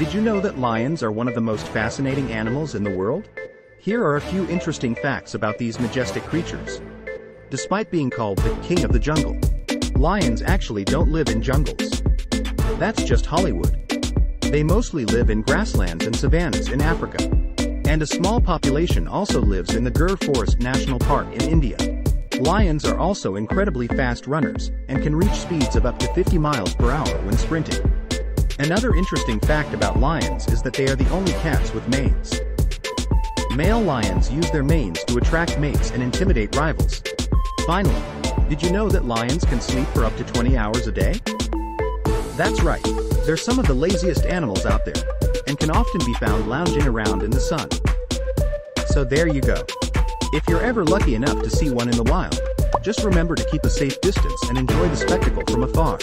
Did you know that lions are one of the most fascinating animals in the world? Here are a few interesting facts about these majestic creatures. Despite being called the king of the jungle, lions actually don't live in jungles. That's just Hollywood. They mostly live in grasslands and savannas in Africa. And a small population also lives in the Gir Forest National Park in India. Lions are also incredibly fast runners, and can reach speeds of up to 50 miles per hour when sprinting. Another interesting fact about lions is that they are the only cats with manes. Male lions use their manes to attract mates and intimidate rivals. Finally, did you know that lions can sleep for up to 20 hours a day? That's right, they're some of the laziest animals out there, and can often be found lounging around in the sun. So there you go. If you're ever lucky enough to see one in the wild, just remember to keep a safe distance and enjoy the spectacle from afar.